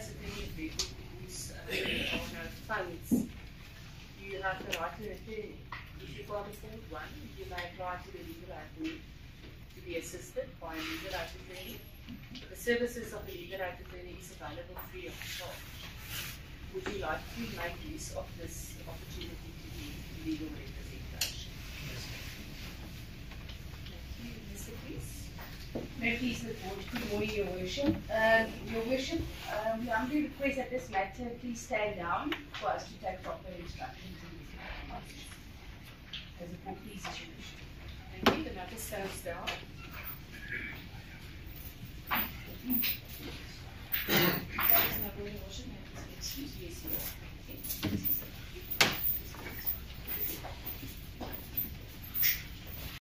as uh, funds, you have the right to an attorney. If you can't afford one, you may apply to the legal attorney to be assisted by a legal aid attorney. The services of the legal aid attorney is available free of charge. Would you like to make use of this opportunity to be legal representation? Thank you, Mr. Peace. Report? Good morning, Your Worship. Um, Your Worship, um, we humbly request that this matter please stand down for us to take proper instructions in this matter. As the court pleases, Your Worship. Thank you, the matter stands down. That is my Your Worship, may I please